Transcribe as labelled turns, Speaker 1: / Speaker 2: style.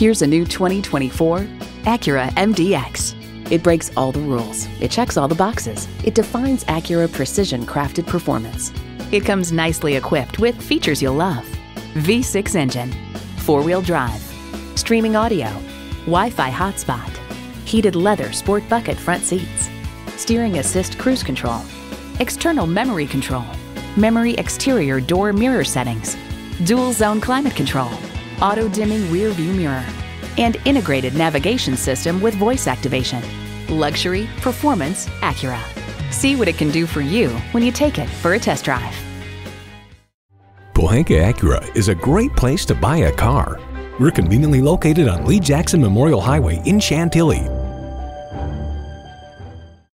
Speaker 1: Here's a new 2024 Acura MDX. It breaks all the rules. It checks all the boxes. It defines Acura precision crafted performance. It comes nicely equipped with features you'll love V6 engine, four wheel drive, streaming audio, Wi Fi hotspot, heated leather sport bucket front seats, steering assist cruise control, external memory control, memory exterior door mirror settings, dual zone climate control, auto dimming rear view mirror, and integrated navigation system with voice activation. Luxury, performance, Acura. See what it can do for you when you take it for a test drive.
Speaker 2: Pohanka Acura is a great place to buy a car. We're conveniently located on Lee Jackson Memorial Highway in Chantilly